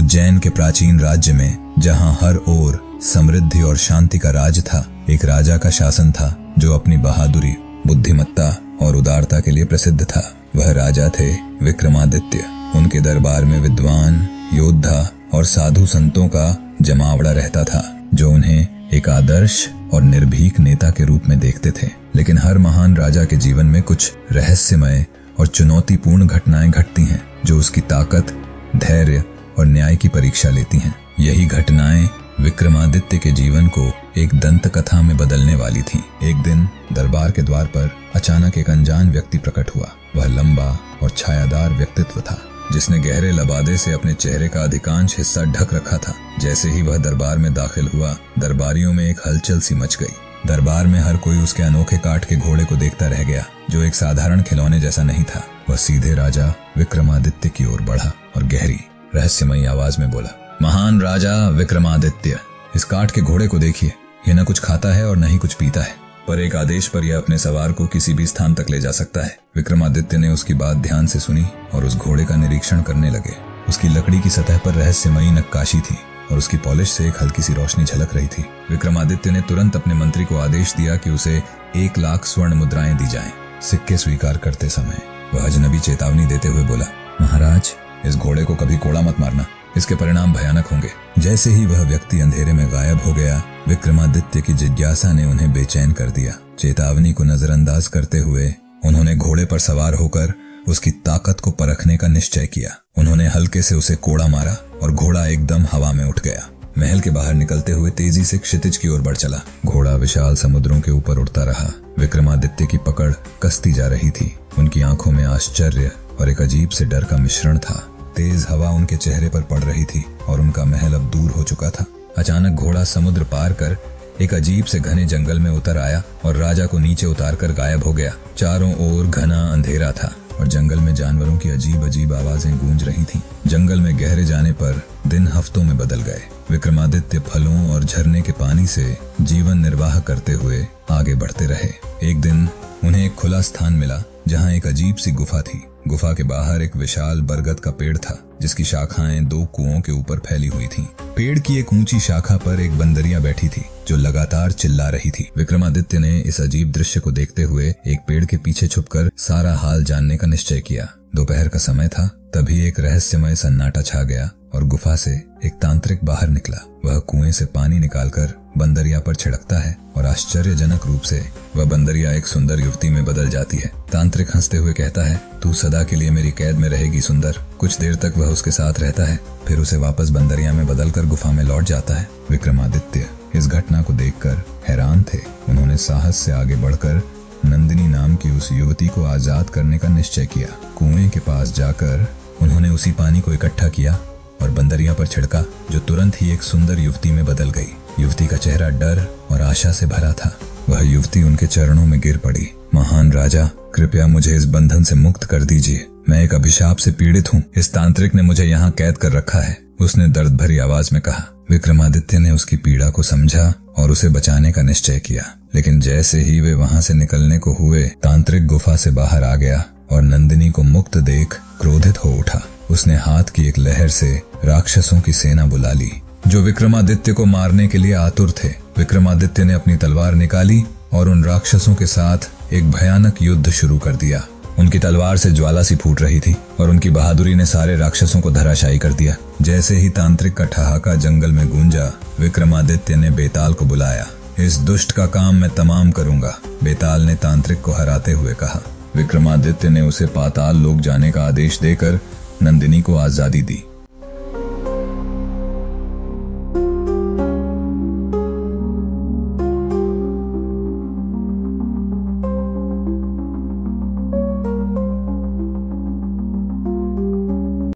उज्जैन के प्राचीन राज्य में, जहाँ हर ओर समृद्धि और शांति का राज था, एक राजा का शासन था, जो अपनी बहादुरी, बुद्धिमत्ता और उदारता के लिए प्रसिद्ध था। वह राजा थे विक्रमादित्य। उनके दरबार में विद्वान, योद्धा और साधु संतों का जमावड़ा रहता था, जो उन्हें एक आदर्श और निर्भीक नेता के रूप में देखते थे। लेकिन हर महान राजा के जीवन में कुछ रहस्यमय और चुनौतीपूर्ण घटनाएँ घटती हैं, जो उसकी ताकत, धैर्य और न्याय की परीक्षा लेती हैं। यही घटनाएँ विक्रमादित्य के जीवन को एक दंत कथा में बदलने वाली थी। एक दिन दरबार के द्वार पर अचानक एक अनजान व्यक्ति प्रकट हुआ। वह लंबा और छायादार व्यक्तित्व था, जिसने गहरे लबादे से अपने चेहरे का अधिकांश हिस्सा ढक रखा था। जैसे ही वह दरबार में दाखिल हुआ, दरबारियों में एक हलचल सी मच गई। दरबार में हर कोई उसके अनोखे काट के घोड़े को देखता रह गया, जो एक साधारण खिलौने जैसा नहीं था। वह सीधे राजा विक्रमादित्य की ओर बढ़ा और गहरी रहस्यमयी आवाज़ में बोला, महान राजा विक्रमादित्य, इस काट के घोड़े को देखिए। यह न कुछ खाता है और न ही कुछ पीता है, पर एक आदेश पर यह अपने सवार को किसी भी स्थान तक ले जा सकता है। विक्रमादित्य ने उसकी बात ध्यान से सुनी और उस घोड़े का निरीक्षण करने लगे। उसकी लकड़ी की सतह पर रहस्यमयी नक्काशी थी और उसकी पॉलिश से एक हल्की सी रोशनी झलक रही थी। विक्रमादित्य ने तुरंत अपने मंत्री को आदेश दिया कि उसे एक लाख स्वर्ण मुद्राएँ दी जाएँ। सिक्के स्वीकार करते समय वह अजनबी चेतावनी देते हुए बोला, महाराज इस घोड़े को कभी कोड़ा मत मारना। इसके परिणाम भयानक होंगे। जैसे ही वह व्यक्ति अंधेरे में गायब हो गया, विक्रमादित्य की जिज्ञासा ने उन्हें बेचैन कर दिया। चेतावनी को नजरअंदाज करते हुए उन्होंने घोड़े पर सवार होकर उसकी ताकत को परखने का निश्चय किया। उन्होंने हल्के से उसे कोड़ा मारा और घोड़ा एकदम हवा में उठ गया। महल के बाहर निकलते हुए तेज़ी से क्षितिज की ओर बढ़ चला। घोड़ा विशाल समुद्रों के ऊपर उड़ता रहा। विक्रमादित्य की पकड़ कसती जा रही थी। उनकी आँखों में आश्चर्य और एक अजीब से डर का मिश्रण था। तेज हवा उनके चेहरे पर पड़ रही थी और उनका महल अब दूर हो चुका था। अचानक घोड़ा समुद्र पार कर एक अजीब से घने जंगल में उतर आया और राजा को नीचे उतार कर गायब हो गया। चारों ओर घना अंधेरा था और जंगल में जानवरों की अजीब अजीब आवाज़ें गूंज रही थीं। जंगल में गहरे जाने पर दिन हफ्तों में बदल गए। विक्रमादित्य फलों और झरने के पानी से जीवन निर्वाह करते हुए आगे बढ़ते रहे। एक दिन उन्हें एक खुला स्थान मिला, जहाँ एक अजीब सी गुफा थी। गुफा के बाहर एक विशाल बरगद का पेड़ था, जिसकी शाखाएँ दो कुओं के ऊपर फैली हुई थीं। पेड़ की एक ऊँची शाखा पर एक बंदरिया बैठी थी, जो लगातार चिल्ला रही थी। विक्रमादित्य ने इस अजीब दृश्य को देखते हुए एक पेड़ के पीछे छुपकर सारा हाल जानने का निश्चय किया। दोपहर का समय था, तभी एक रहस्यमय सन्नाटा छा गया और गुफा से एक तांत्रिक बाहर निकला। वह कुएँ से पानी निकालकर बंदरिया पर छिड़कता है और आश्चर्यजनक रूप से वह बंदरिया एक सुंदर युवती में बदल जाती है। तांत्रिक हँसते हुए कहता है, तू सदा के लिए मेरी कैद में रहेगी, सुंदर। कुछ देर तक वह उसके साथ रहता है, फिर उसे वापस बंदरिया में बदलकर गुफा में लौट जाता है। विक्रमादित्य इस घटना को देखकर हैरान थे। उन्होंने साहस से आगे बढ़कर नंदिनी नाम की उस युवती को आज़ाद करने का निश्चय किया। कुएँ के पास जाकर उन्होंने उसी पानी को इकट्ठा किया और बंदरिया पर छिड़का, जो तुरंत ही एक सुंदर युवती में बदल गई। युवती का चेहरा डर और आशा से भरा था। वह युवती उनके चरणों में गिर पड़ी। महान राजा, कृपया मुझे इस बंधन से मुक्त कर दीजिए। मैं एक अभिशाप से पीड़ित हूँ। इस तांत्रिक ने मुझे यहाँ कैद कर रखा है। उसने दर्द भरी आवाज़ में कहा, विक्रमादित्य ने उसकी पीड़ा को समझा और उसे बचाने का निश्चय किया। लेकिन जैसे ही वे वहाँ से निकलने को हुए, तांत्रिक गुफा से बाहर आ गया और नंदिनी को मुक्त देख क्रोधित हो उठा। उसने हाथ की एक लहर से राक्षसों की सेना बुला ली। जो विक्रमादित्य को मारने के लिए आतुर थे। विक्रमादित्य ने अपनी तलवार निकाली और उन राक्षसों के साथ एक भयानक युद्ध शुरू कर दिया। उनकी तलवार से ज्वाला सी फूट रही थी और उनकी बहादुरी ने सारे राक्षसों को धराशायी कर दिया। जैसे ही तांत्रिक का ठहाका जंगल में गूंजा, विक्रमादित्य ने बेताल को बुलाया। इस दुष्ट का काम मैं तमाम करूँगा, बेताल ने तांत्रिक को हराते हुए कहा। विक्रमादित्य ने उसे पाताल लोग जाने का आदेश देकर नंदिनी को आज़ादी दी।